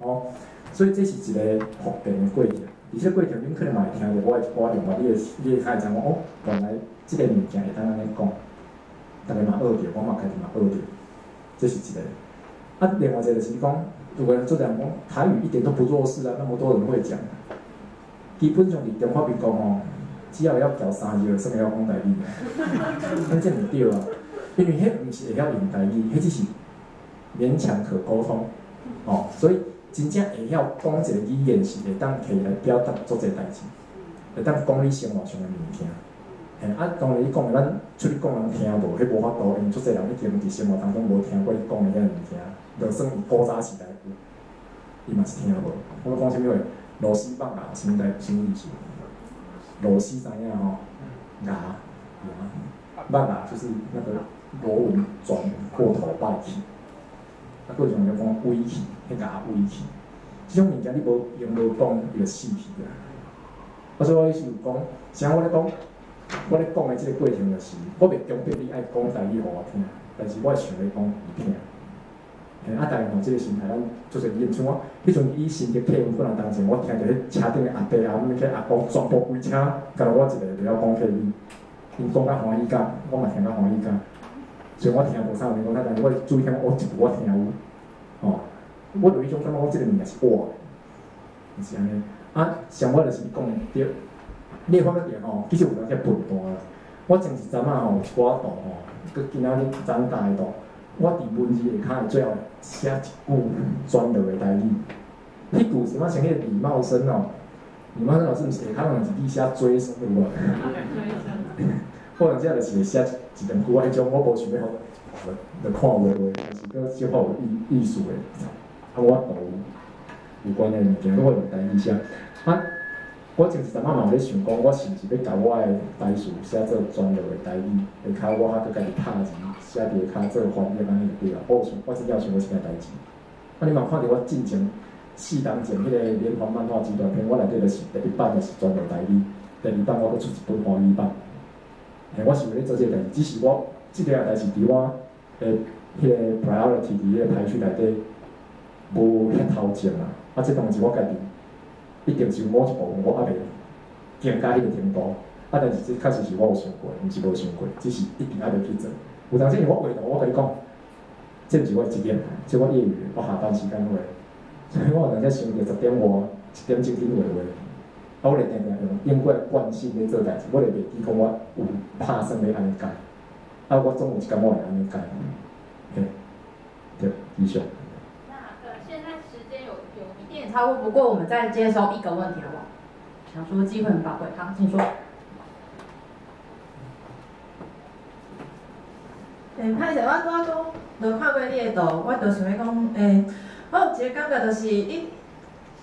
哦，所以这是一个复变的过程，而且过程恁可能嘛会听着我的歌用话，你会你会开始知影讲哦，原来即个物件会当安尼讲，逐个嘛学着，我嘛开始嘛学着，这是一个。啊，另外一个就是讲，如果做两讲台语一点都不弱势啊，那么多人会讲，基本上伫中华民国哦，只要要交三日，算会晓讲台语，反正毋对啊，因为迄毋是会晓用台语，迄只是勉强可沟通，哦，所以真正会晓讲一个语言是会当摕来表达做这代志，会当讲你生活上的物件。嘿，啊，当然你讲的，咱出去讲人听无，迄无法度，因为足侪人已经伫生活当中无听过你讲的遐物件。就算古早时代，伊嘛是听无。我讲啥物话？螺丝棒啊，啥物代什么意思？螺丝知影吼？牙牙，棒啊，就是那个螺纹转过头摆去。啊，各种就讲微去，迄牙微去。即种物件你无用无讲，伊就死去啊。我，所以我意思是讲，像我咧讲，我咧讲的即个过程就是，我袂强迫你爱讲台语互我听，但是我想要讲伊听。啊，当然吼，即个心态，咱做阵演像我，迄阵以前的客户可能当时，我听着迄车顶的阿伯啊，物个阿公全部规车，甲我一个就晓讲客语，伊讲甲欢喜甲，我嘛听甲欢喜甲，所以我听无啥物讲，但是我注意听，我一句我听有，吼，我有迄种感觉，我即个物件是我的，是安尼。啊，像我就是讲着，你发觉着吼，其实有当只笨蛋啦，我前一阵啊吼，一寡度吼，佮今仔日长大度。我伫文字下骹最后写一句专落的台语，迄句什么像迄个李茂生哦，李茂生老师毋是下骹用字笔写追什有无？可能只就是写一段句，迄种我无想要互，就看画画，但是搁小好有艺艺术的，啊，我有有关的物件，我用台语写。啊，我前一阵仔嘛有咧想讲，我是毋是要甲我的台词写做专业的台语，下骹我还搁家己拍字。写伫下骹做翻译安尼就对啊，我有想我真正想要是件代志。啊，你嘛看着我进前四当前迄个连环漫画纪录片，我内底就是第一版就是专业台语，第二版我搁出一本华语版。诶，我是为咧做这个代志，只是我即个代志伫我诶迄个 priority 伫迄个排序内底无遐头前啦。啊，即当时我家己一定是某一部分我还袂更加迄个程度。啊，但是这确实是我有想过，毋是无想过，只是一定还袂去做。有当时我画图，我甲你讲，这毋是我职业，即我业余，我下班时间画。所以我有当时想着十点外、一点钟顶画画。啊，我咧定定用英国惯性咧做代志，我咧袂记讲我有拍算要安尼改。啊，我总有一工我会安尼改。对，对，以上。那呃，现在时间有有一点超过，不过我们再接收一个问题好不好？想说机会很宝贵，好，请说。诶，歹势，我拄仔讲，就看过你的图，我就想要讲，诶，我有一个感觉，就是伊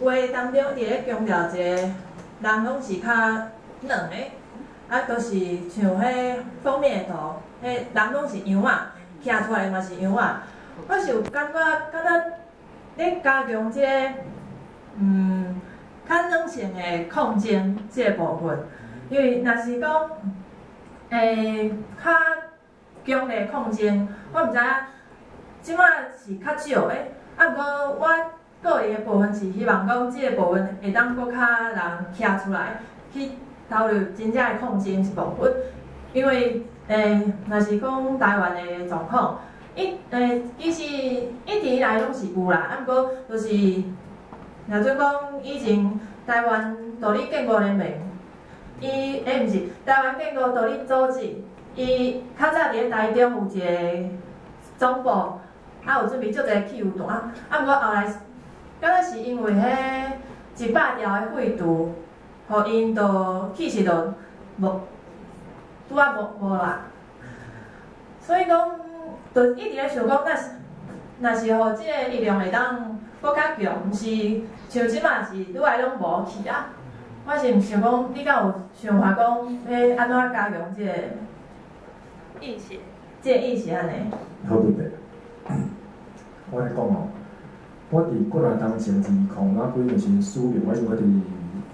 话当中伫咧强调一个人拢是较软的，啊，都是像迄封面图，迄人拢是羊仔，徛出来嘛是羊仔。我是有感觉，感觉咧加强即个，嗯，较软性的空间即个部分，因为若是讲，诶，较。强的空间，我毋知影，即摆是较少的，啊，毋过我个人的部分是希望讲，即个部分会当搁较人徛出来，去投入真正的空间一部分。因为诶，若是讲台湾的状况，一诶，其实一直以来拢是有啦，啊，毋过就是，若做讲以前台湾独立建国联盟，伊诶毋是台湾建国独立组织。伊较早伫咧台中有一个总部，啊有准备做一个汽油弹，啊毋过后来，敢若是因为迄一百条的废除，互因都气势都无拄啊无无啦。所以讲，就一直咧想讲，若是若是互即个力量会当搁较强，毋是像即嘛是愈来愈无去啊。我是毋想讲，你敢有想法讲要安怎加强即个？意识，即个意识安尼。好准备。我来讲哦，我伫过来当前二空啊几年前输入，我是我伫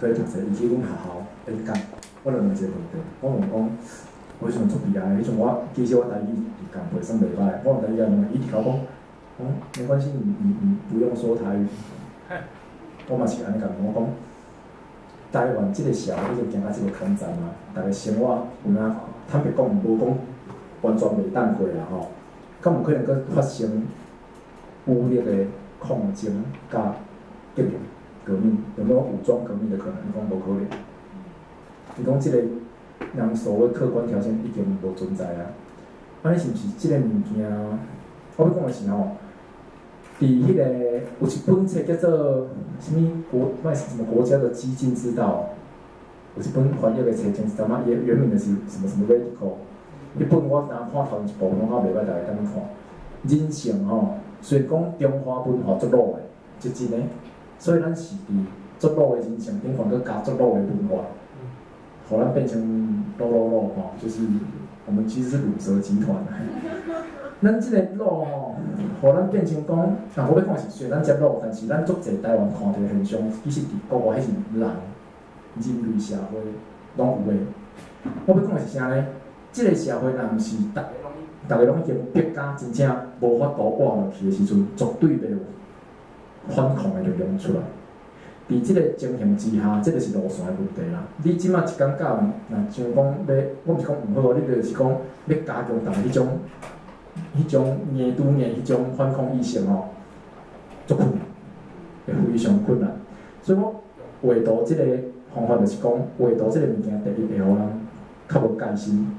在读册，伊去阮学校演讲，我问一个问题，我问讲，我想出鼻癌，迄阵我其实我台语讲袂算袂歹，我台语讲伊直甲我讲，哦，没关系，你你你不用说台语，我嘛是安尼甲我讲，台湾即个社会已经行到即个坎站啊，逐个生活有影坦白讲，无讲完全袂当过啦吼，敢有可能佫发生武力的抗争甲革命革命，有没有武装革命的可能？伊讲无可能。伊讲即个人所谓客观条件已经无存在啊。安尼是毋是即个物件？我要讲的是吼，伫迄个有一本册叫做什物国，卖是什么国家的激进之道，有一本翻译的册，真是他妈原原名的是什么什么 radical。迄本我当看头一部，拢较袂歹，逐个当看。人性吼，虽然讲中华文化足老的，即真诶，所以咱是伫足老的人性顶方佫加足老的文化，互咱变成老老老吼，就是我们其实是乳蛇集团。咱即个路吼，互咱变成讲，啊，我要看是虽然咱遮老，但是咱足侪台湾看到现象，其实伫国外迄是人人类社会拢有诶。我要讲的是啥呢？即个社会若毋是逐，逐个拢已经逼甲真正无法度活落去的时阵，绝对袂有反抗的力量出来。伫即个情形之下，即个是路线的问题啦。你即马一感觉，若像讲要，我毋是讲毋好，你就是讲要加强逐个迄种。迄种硬拄硬迄种反抗意识吼，足困难，会非常困难。所以我画图即个方法就是讲，画图即个物件，第一会互人较无戒心，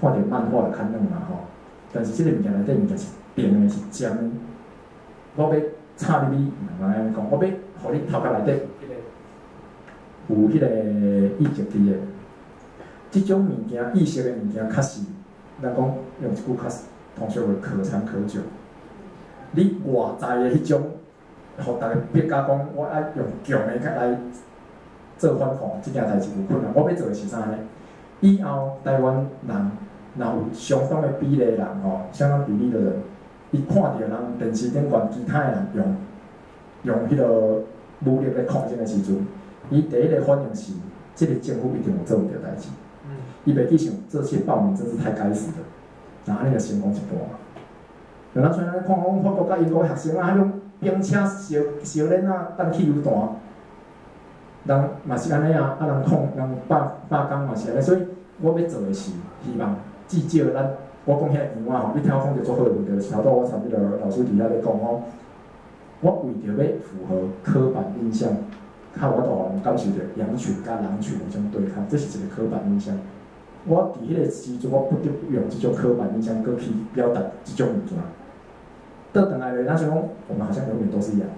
看着漫画就较软嘛吼。但是即个物件内底物件是变的，是真。我要插入去，毋通安尼讲，我要互你头壳内底有迄个意识伫的。即种物件，意识的物件，确实，咱讲用一句较。同学会可长可久。你外在的迄种，互逐个别家讲，我爱用强的来做反抗，即件代志有困难。我要做的是啥呢？以后台湾人若有相当的比例人吼，相当比例的人，伊看着人电视顶悬其他的人用用迄个武力来抗争的时阵，伊第一个反应是，即个政府一定有做毋着代志。伊袂去想，这些暴民真是太该死了。那安尼就成功一半嘛。然后像咱看讲法国甲英国学生啊，迄种兵车烧烧恁啊，当汽油弹，人嘛是安尼啊，啊人控人罢罢工嘛是安尼，所以我要做的是希望至少咱我讲遐样啊吼，你听我讲着足好问题，头拄我参迄个老师伫遐咧讲吼，我为着要符合刻板印象，较我度人感受着羊群甲狼群迄种对抗，这是一个刻板印象。我伫迄个时阵，我不得不用即种刻板印象，搁去表达即种物件。倒转来咧，咱想讲，我们好像永远都是羊。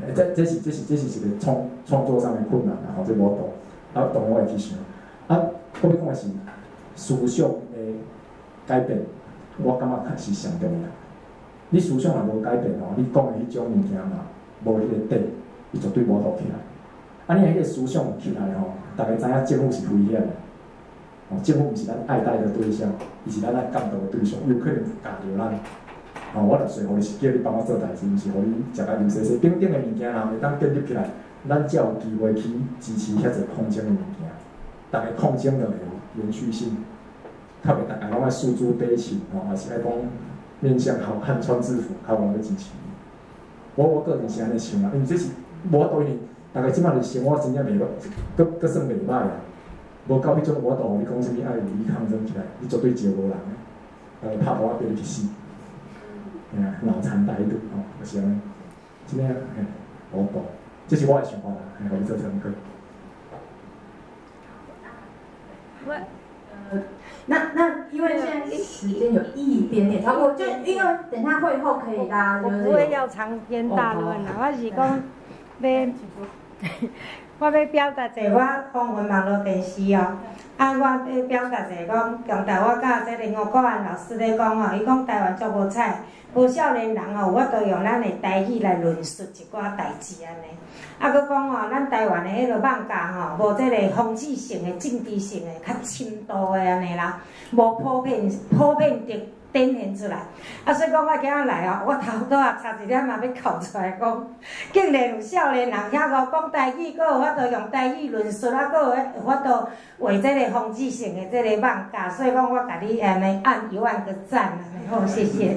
诶，这、这是、这是、这是一个创创作上面困难啊！吼，这无懂，啊，懂我会去想。啊，我要讲的是思想的改变，我感觉是上重要。你思想若无改变吼，你讲的迄种物件嘛，无迄个底，伊绝对无倒起来。啊，你迄个思想起来吼，逐个知影政府是危险的。哦，政府毋是咱爱戴的对象，伊是咱爱监督的对象，有可能教着咱。哦，我著说互你是叫你帮我做代志，毋是互你食甲油洗洗。顶顶的物件，若会当建立起来，咱才有机会去支持遐侪抗争的物件。逐个抗争就会有延续性，特别逐个拢爱诉诸悲情，吼，也是爱讲面向好汉穿制服，较有要支持。我我个人是安尼想啊，因为这是无法度因，逐个即摆的生活真正袂歹，佫佫算袂歹啊。无到迄种，我同你讲啥物爱武力抗争起来，你绝对招无人诶，呃，拍我变去死，吓，脑残歹毒吼，就是安尼，即个嘿，无懂，这是我诶想法啦，嘿，互你做参考。我，呃，那那因为现在时间有一点点超过，就因为等下会后可以大家就是。不会要长篇大论啦，我是讲 要。我要表达者，我访问网络电视哦。啊，我要表达者讲，强调我甲这个吴国安老师咧讲哦，伊讲台湾足无彩，无少年人哦，我都用咱的台语来论述一寡代志安尼。啊，佮讲哦，咱台湾的迄个网架吼，无即个风气性的、政治性的、较深度的安尼啦，无普遍、普遍的。展现出来，啊，所以讲我今仔来哦，我头拄啊差一点嘛要扣出来讲，竟然有少年人遐个讲台语，佫有法度用台语论述，啊，佫有法度画即个风气性的即个网架，所以讲我甲你安尼按一万个赞，安尼好，谢谢。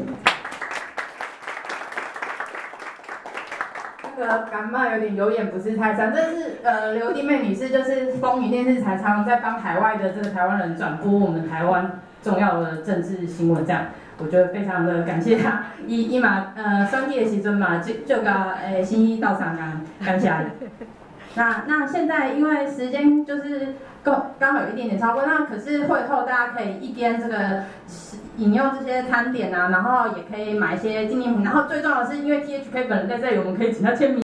个感冒有点有眼不是太长，这是呃刘弟妹女士，就是风云电视台常常在帮海外的这个台湾人转播我们台湾重要的政治新闻，这样我觉得非常的感谢她。一一马呃双地的时阵嘛就就个诶新一到场啊感谢你。那那现在因为时间就是够刚好有一点点超过，那可是会后大家可以一边这个引用这些餐点啊，然后也可以买一些纪念品，然后最重要的是因为 T H K 本人在这里，我们可以请他签名。